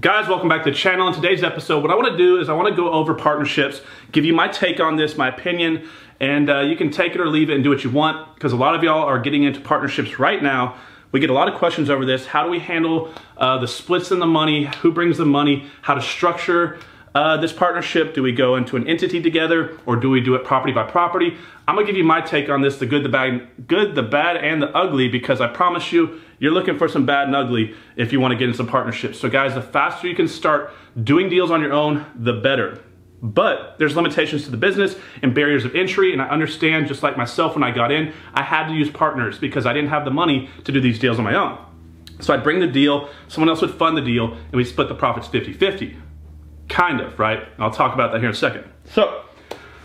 Guys, welcome back to the channel. In today's episode, what I wanna do is I wanna go over partnerships, give you my take on this, my opinion, and uh, you can take it or leave it and do what you want, because a lot of y'all are getting into partnerships right now. We get a lot of questions over this. How do we handle uh, the splits in the money? Who brings the money? How to structure uh, this partnership? Do we go into an entity together or do we do it property by property? I'm gonna give you my take on this, the good, the bad, good, the bad, and the ugly, because I promise you, you're looking for some bad and ugly if you wanna get into some partnerships. So guys, the faster you can start doing deals on your own, the better. But there's limitations to the business and barriers of entry, and I understand, just like myself when I got in, I had to use partners because I didn't have the money to do these deals on my own. So I'd bring the deal, someone else would fund the deal, and we split the profits 50-50. Kind of, right? I'll talk about that here in a second. So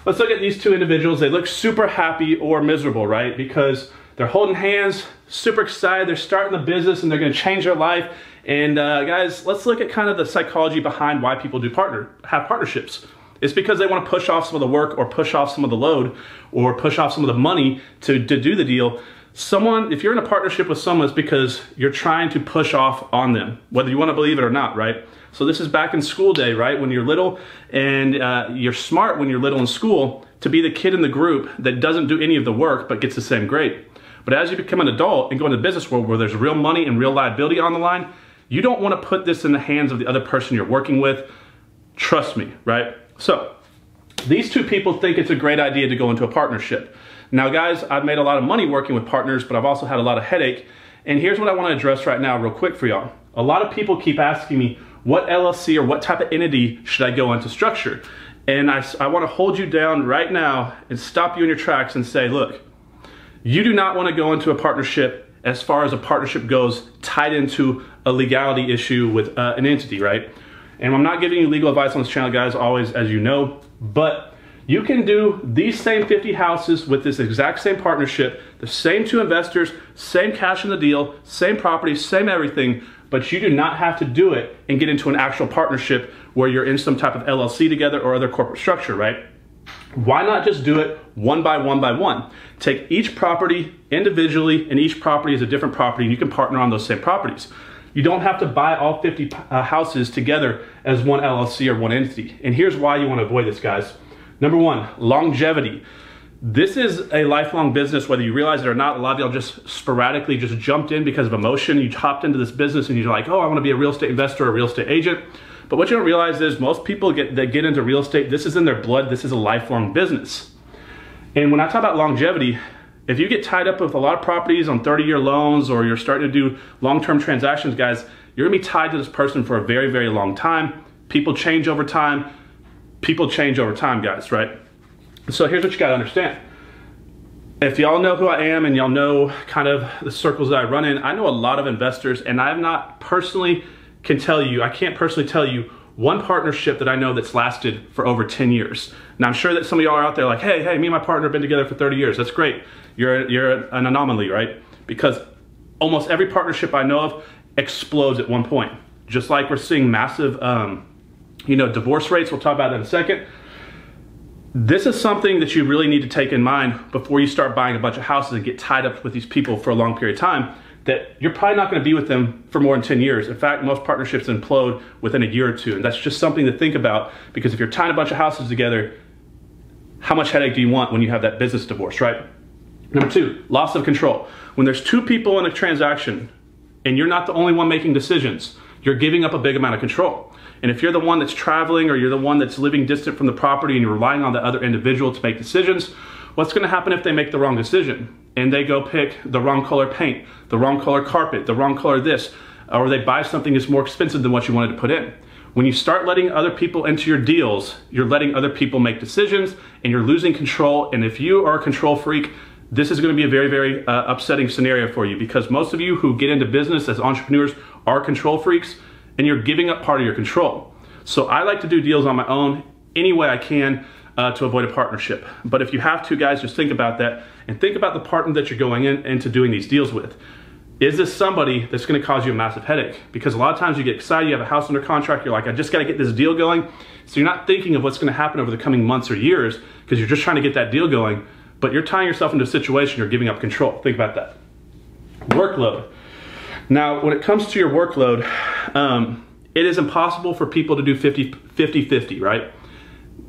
let's look at these two individuals. They look super happy or miserable, right? Because they're holding hands, super excited. They're starting the business and they're gonna change their life. And uh, guys, let's look at kind of the psychology behind why people do partner have partnerships. It's because they want to push off some of the work or push off some of the load or push off some of the money to, to do the deal. Someone, if you're in a partnership with someone, it's because you're trying to push off on them, whether you want to believe it or not, right? So this is back in school day, right? When you're little and uh, you're smart when you're little in school to be the kid in the group that doesn't do any of the work but gets the same grade. But as you become an adult and go into the business world where there's real money and real liability on the line, you don't want to put this in the hands of the other person you're working with. Trust me, right? So these two people think it's a great idea to go into a partnership. Now guys, I've made a lot of money working with partners, but I've also had a lot of headache. And here's what I want to address right now real quick for y'all. A lot of people keep asking me, what LLC or what type of entity should I go into structure? And I, I want to hold you down right now and stop you in your tracks and say, look, you do not want to go into a partnership as far as a partnership goes tied into a legality issue with uh, an entity, right? And I'm not giving you legal advice on this channel, guys, always, as you know, but you can do these same 50 houses with this exact same partnership, the same two investors, same cash in the deal, same property, same everything, but you do not have to do it and get into an actual partnership where you're in some type of LLC together or other corporate structure, right? Why not just do it one by one by one? Take each property individually, and each property is a different property, and you can partner on those same properties. You don't have to buy all 50 uh, houses together as one LLC or one entity. And here's why you want to avoid this, guys. Number one, longevity. This is a lifelong business, whether you realize it or not. A lot of y'all just sporadically just jumped in because of emotion. You hopped into this business and you're like, oh, I want to be a real estate investor or a real estate agent. But what you don't realize is most people get that get into real estate, this is in their blood, this is a lifelong business. And when I talk about longevity, if you get tied up with a lot of properties on 30 year loans or you're starting to do long-term transactions, guys, you're gonna be tied to this person for a very, very long time. People change over time. People change over time, guys, right? So here's what you gotta understand. If y'all know who I am and y'all know kind of the circles that I run in, I know a lot of investors and I'm not personally can tell you, I can't personally tell you one partnership that I know that's lasted for over 10 years. Now I'm sure that some of y'all are out there like, hey, hey, me and my partner have been together for 30 years. That's great. You're, you're an anomaly, right? Because almost every partnership I know of explodes at one point. Just like we're seeing massive, um, you know, divorce rates. We'll talk about that in a second. This is something that you really need to take in mind before you start buying a bunch of houses and get tied up with these people for a long period of time that you're probably not going to be with them for more than 10 years. In fact, most partnerships implode within a year or two. And that's just something to think about because if you're tying a bunch of houses together, how much headache do you want when you have that business divorce, right? Number two, loss of control. When there's two people in a transaction and you're not the only one making decisions, you're giving up a big amount of control. And if you're the one that's traveling or you're the one that's living distant from the property and you're relying on the other individual to make decisions, what's gonna happen if they make the wrong decision? And they go pick the wrong color paint, the wrong color carpet, the wrong color this, or they buy something that's more expensive than what you wanted to put in. When you start letting other people into your deals, you're letting other people make decisions and you're losing control. And if you are a control freak, this is going to be a very, very uh, upsetting scenario for you because most of you who get into business as entrepreneurs are control freaks and you're giving up part of your control. So I like to do deals on my own any way I can uh, to avoid a partnership. But if you have to, guys, just think about that and think about the partner that you're going in, into doing these deals with. Is this somebody that's gonna cause you a massive headache? Because a lot of times you get excited, you have a house under contract, you're like, I just gotta get this deal going. So you're not thinking of what's gonna happen over the coming months or years because you're just trying to get that deal going, but you're tying yourself into a situation, you're giving up control. Think about that. Workload. Now, when it comes to your workload, um, It is impossible for people to do 50 50 50, right?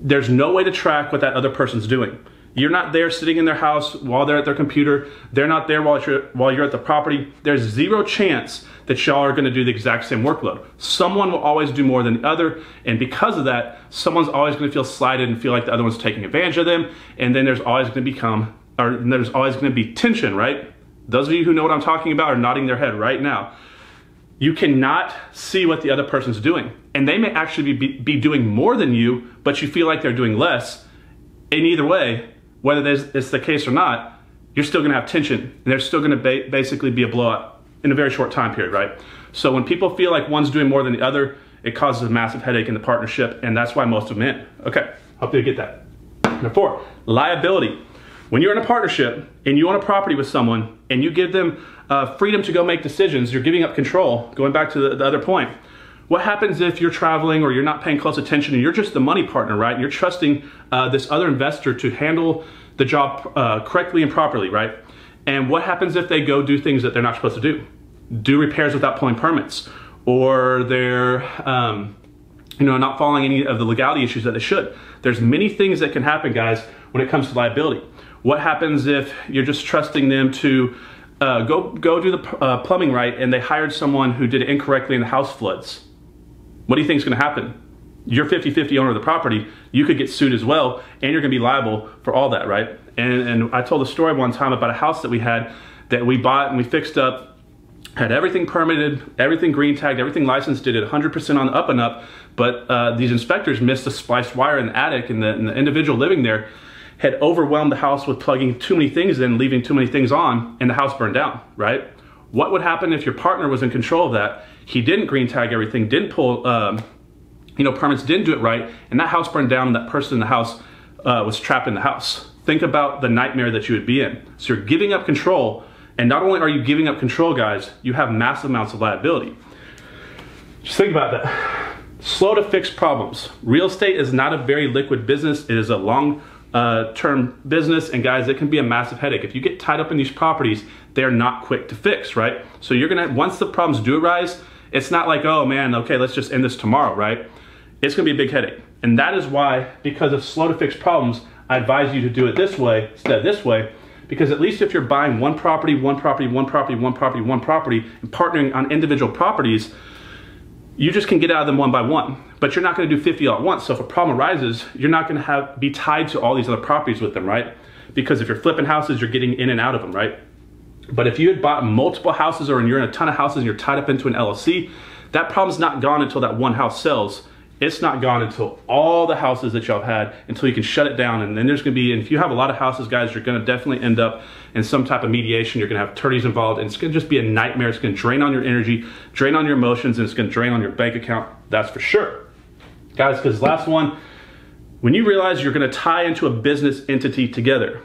There's no way to track what that other person's doing. You're not there sitting in their house while they're at their computer. They're not there while you're, while you're at the property. There's zero chance that y'all are gonna do the exact same workload. Someone will always do more than the other, and because of that, someone's always gonna feel slighted and feel like the other one's taking advantage of them, and then there's always gonna become, or there's always gonna be tension, right? Those of you who know what I'm talking about are nodding their head right now. You cannot see what the other person's doing. And they may actually be, be doing more than you, but you feel like they're doing less. In either way, whether it's the case or not, you're still gonna have tension and there's still gonna ba basically be a blowout in a very short time period, right? So when people feel like one's doing more than the other, it causes a massive headache in the partnership and that's why most of them end. Okay, hope you get that. Number four, liability. When you're in a partnership and you own a property with someone and you give them uh, freedom to go make decisions, you're giving up control, going back to the, the other point. What happens if you're traveling or you're not paying close attention and you're just the money partner, right? You're trusting uh, this other investor to handle the job uh, correctly and properly, right? And what happens if they go do things that they're not supposed to do? Do repairs without pulling permits, or they're, um, you know, not following any of the legality issues that they should. There's many things that can happen, guys, when it comes to liability. What happens if you're just trusting them to uh, go go do the uh, plumbing right, and they hired someone who did it incorrectly and the house floods? What do you think is going to happen? You're 50-50 owner of the property. You could get sued as well, and you're going to be liable for all that, right? And, and I told a story one time about a house that we had that we bought and we fixed up, had everything permitted, everything green tagged, everything licensed, did it 100% on up and up, but uh, these inspectors missed a spliced wire in the attic and the, and the individual living there had overwhelmed the house with plugging too many things in, leaving too many things on, and the house burned down, right? What would happen if your partner was in control of that? He didn't green tag everything, didn't pull, um, you know, permits, didn't do it right, and that house burned down, and that person in the house uh, was trapped in the house. Think about the nightmare that you would be in. So you're giving up control, and not only are you giving up control, guys, you have massive amounts of liability. Just think about that. Slow to fix problems. Real estate is not a very liquid business. It is a long uh, term business. And guys, it can be a massive headache. If you get tied up in these properties, they're not quick to fix, right? So you're gonna, once the problems do arise, it's not like, oh man, okay, let's just end this tomorrow, right? It's gonna be a big headache. And that is why, because of slow to fix problems, I advise you to do it this way instead of this way, because at least if you're buying one property, one property, one property, one property, one property, and partnering on individual properties, you just can get out of them one by one, but you're not gonna do 50 all at once. So if a problem arises, you're not gonna have be tied to all these other properties with them, right? Because if you're flipping houses, you're getting in and out of them, right? But if you had bought multiple houses or you're in a ton of houses and you're tied up into an LLC, that problem's not gone until that one house sells it's not gone until all the houses that y'all had until you can shut it down. And then there's going to be and if you have a lot of houses guys you're going to definitely end up in some type of mediation. You're going to have attorneys involved and it's going to just be a nightmare. It's going to drain on your energy drain on your emotions and it's going to drain on your bank account. That's for sure. Guys because last one when you realize you're going to tie into a business entity together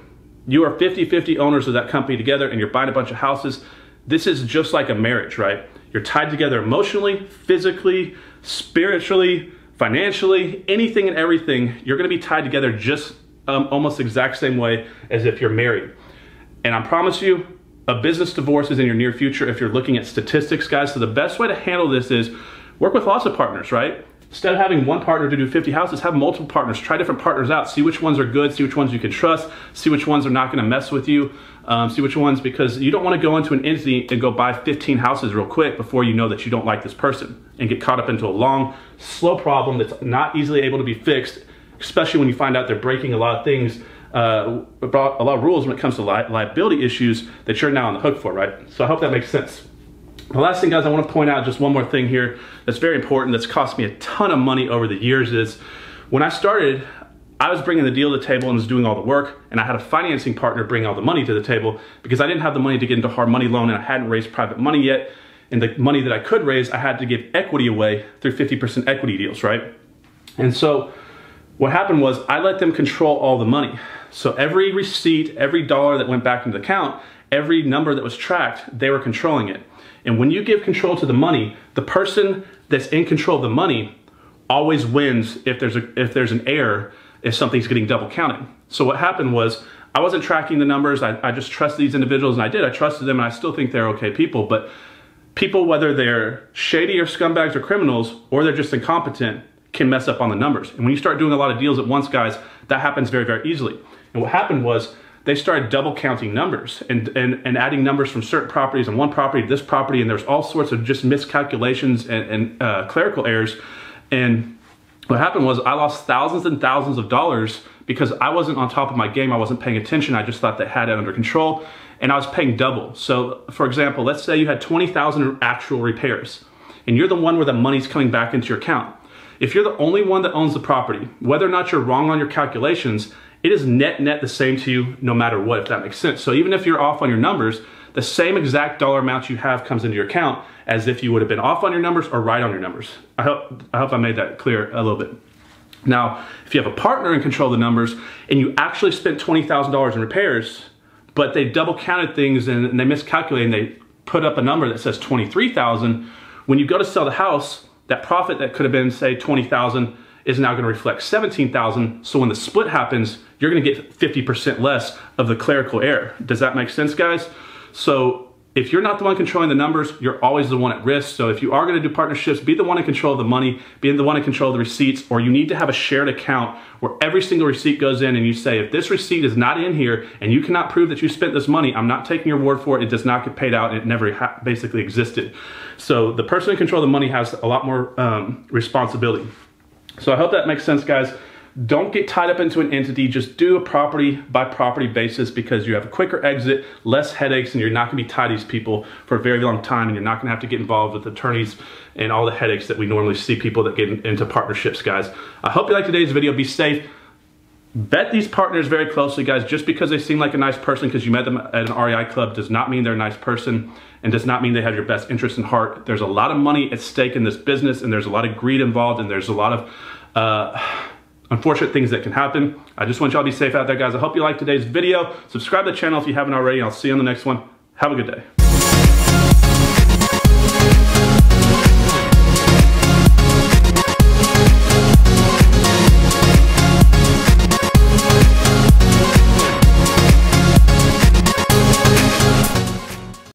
you are 50-50 owners of that company together and you're buying a bunch of houses this is just like a marriage right? You're tied together emotionally physically spiritually financially, anything and everything, you're gonna be tied together just um, almost exact same way as if you're married. And I promise you, a business divorce is in your near future if you're looking at statistics, guys. So the best way to handle this is work with lots of partners, right? Instead of having one partner to do 50 houses, have multiple partners. Try different partners out. See which ones are good, see which ones you can trust, see which ones are not gonna mess with you, um, see which ones, because you don't wanna go into an entity and go buy 15 houses real quick before you know that you don't like this person and get caught up into a long, slow problem that's not easily able to be fixed, especially when you find out they're breaking a lot of things, uh, a lot of rules when it comes to li liability issues that you're now on the hook for, right? So I hope that makes sense. The last thing, guys, I want to point out just one more thing here that's very important that's cost me a ton of money over the years is when I started, I was bringing the deal to the table and was doing all the work, and I had a financing partner bring all the money to the table because I didn't have the money to get into hard money loan and I hadn't raised private money yet. And the money that I could raise, I had to give equity away through 50% equity deals, right? And so what happened was I let them control all the money. So every receipt, every dollar that went back into the account, every number that was tracked, they were controlling it. And when you give control to the money, the person that's in control of the money always wins if there's a if there's an error, if something's getting double counted. So what happened was I wasn't tracking the numbers. I, I just trusted these individuals and I did. I trusted them and I still think they're okay people. But people, whether they're shady or scumbags or criminals, or they're just incompetent, can mess up on the numbers. And when you start doing a lot of deals at once, guys, that happens very, very easily. And what happened was they started double counting numbers and, and, and adding numbers from certain properties and one property to this property. And there's all sorts of just miscalculations and, and uh, clerical errors. And what happened was I lost thousands and thousands of dollars because I wasn't on top of my game. I wasn't paying attention. I just thought they had it under control and I was paying double. So for example, let's say you had 20,000 actual repairs and you're the one where the money's coming back into your account. If you're the only one that owns the property, whether or not you're wrong on your calculations, it is net net the same to you no matter what, if that makes sense. So even if you're off on your numbers, the same exact dollar amount you have comes into your account as if you would have been off on your numbers or right on your numbers. I hope, I hope I made that clear a little bit. Now, if you have a partner in control of the numbers and you actually spent $20,000 in repairs, but they double counted things and, they miscalculated and they put up a number that says 23,000, when you go to sell the house, that profit that could have been say 20,000 is now going to reflect 17,000. So when the split happens, you're going to get 50% less of the clerical error. Does that make sense, guys? So if you're not the one controlling the numbers, you're always the one at risk. So if you are going to do partnerships, be the one in control of the money, be the one in control of the receipts, or you need to have a shared account where every single receipt goes in and you say, if this receipt is not in here and you cannot prove that you spent this money, I'm not taking your word for it. It does not get paid out. It never basically existed. So the person in control of the money has a lot more um, responsibility. So I hope that makes sense, guys. Don't get tied up into an entity. Just do a property by property basis because you have a quicker exit, less headaches, and you're not gonna be tied to these people for a very long time and you're not gonna have to get involved with attorneys and all the headaches that we normally see people that get into partnerships, guys. I hope you like today's video. Be safe. Vet these partners very closely, guys. Just because they seem like a nice person because you met them at an REI club does not mean they're a nice person and does not mean they have your best interest in heart. There's a lot of money at stake in this business and there's a lot of greed involved and there's a lot of uh, unfortunate things that can happen. I just want y'all to be safe out there, guys. I hope you liked today's video. Subscribe to the channel if you haven't already. I'll see you on the next one. Have a good day.